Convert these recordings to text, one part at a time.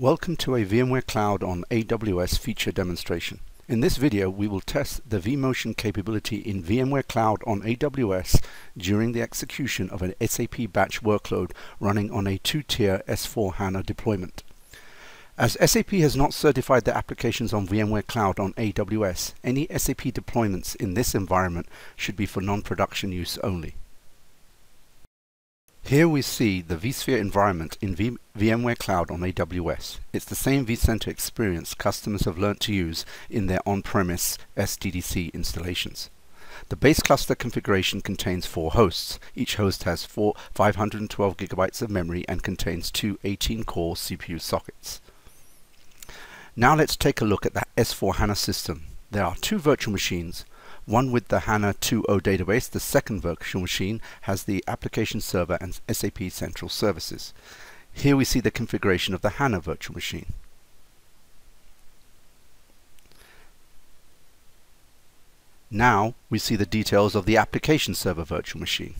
Welcome to a VMware Cloud on AWS feature demonstration. In this video, we will test the vMotion capability in VMware Cloud on AWS during the execution of an SAP batch workload running on a two-tier S/4HANA deployment. As SAP has not certified their applications on VMware Cloud on AWS, any SAP deployments in this environment should be for non-production use only. Here we see the vSphere environment in v VMware Cloud on AWS. It's the same vCenter experience customers have learned to use in their on-premise SDDC installations. The base cluster configuration contains four hosts. Each host has four 512 gigabytes of memory and contains two 18-core CPU sockets. Now let's take a look at the S/4HANA system. There are two virtual machines, one with the HANA 2.0 database, the second virtual machine has the application server and SAP Central Services. Here we see the configuration of the HANA virtual machine. Now we see the details of the application server virtual machine.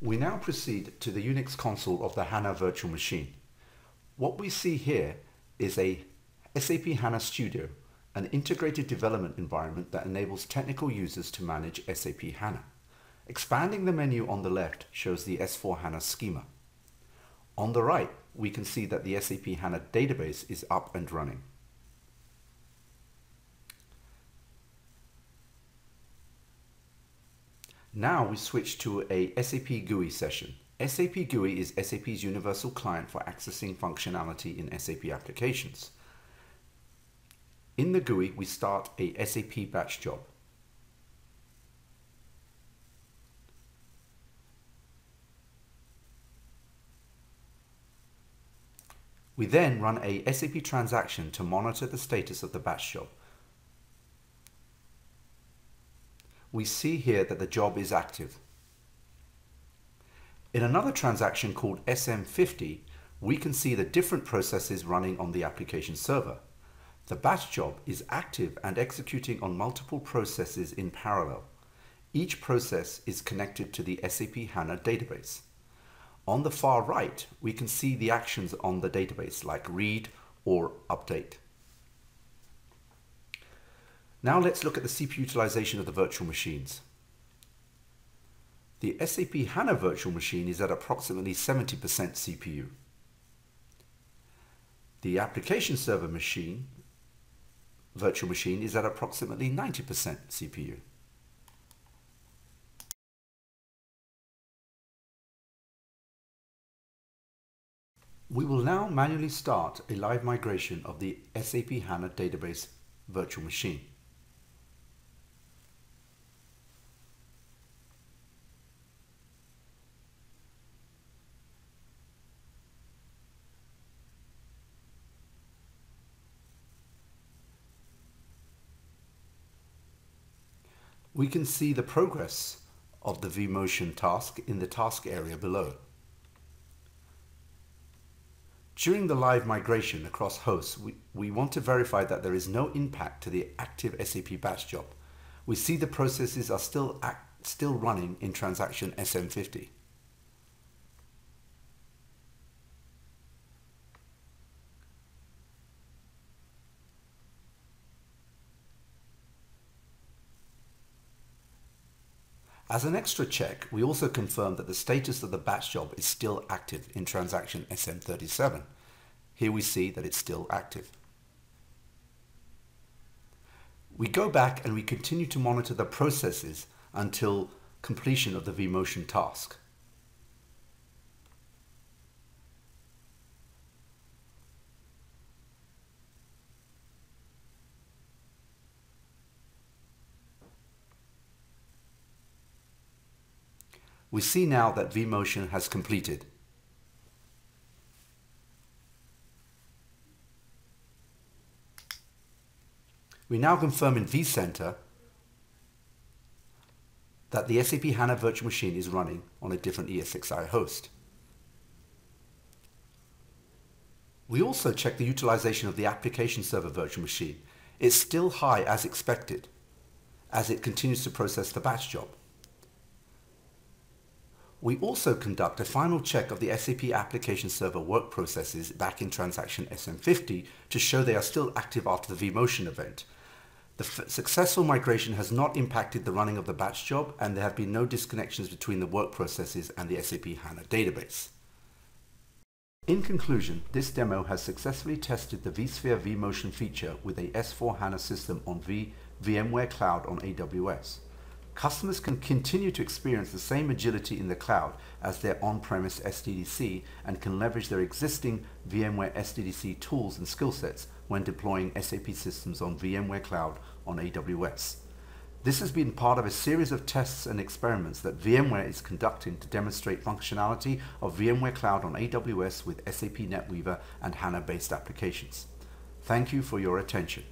We now proceed to the Unix console of the HANA virtual machine. What we see here is a SAP HANA Studio an integrated development environment that enables technical users to manage SAP HANA. Expanding the menu on the left shows the S/4HANA schema. On the right, we can see that the SAP HANA database is up and running. Now we switch to a SAP GUI session. SAP GUI is SAP's universal client for accessing functionality in SAP applications. In the GUI, we start a SAP batch job. We then run a SAP transaction to monitor the status of the batch job. We see here that the job is active. In another transaction called SM50, we can see the different processes running on the application server. The batch job is active and executing on multiple processes in parallel. Each process is connected to the SAP HANA database. On the far right, we can see the actions on the database like read or update. Now let's look at the CPU utilization of the virtual machines. The SAP HANA virtual machine is at approximately 70% CPU. The application server machine virtual machine is at approximately 90% CPU. We will now manually start a live migration of the SAP HANA database virtual machine. We can see the progress of the vMotion task in the task area below. During the live migration across hosts, we, we want to verify that there is no impact to the active SAP batch job. We see the processes are still, act, still running in transaction SM50. As an extra check, we also confirm that the status of the batch job is still active in transaction SM37. Here we see that it's still active. We go back and we continue to monitor the processes until completion of the vMotion task. We see now that vMotion has completed. We now confirm in vCenter that the SAP HANA virtual machine is running on a different ESXi host. We also check the utilization of the application server virtual machine. It's still high as expected, as it continues to process the batch job. We also conduct a final check of the SAP application server work processes back in transaction SM50 to show they are still active after the vMotion event. The successful migration has not impacted the running of the batch job and there have been no disconnections between the work processes and the SAP HANA database. In conclusion, this demo has successfully tested the vSphere vMotion feature with a S/4HANA system on v VMware Cloud on AWS. Customers can continue to experience the same agility in the cloud as their on-premise SDDC and can leverage their existing VMware SDDC tools and skill sets when deploying SAP systems on VMware Cloud on AWS. This has been part of a series of tests and experiments that VMware is conducting to demonstrate functionality of VMware Cloud on AWS with SAP NetWeaver and HANA-based applications. Thank you for your attention.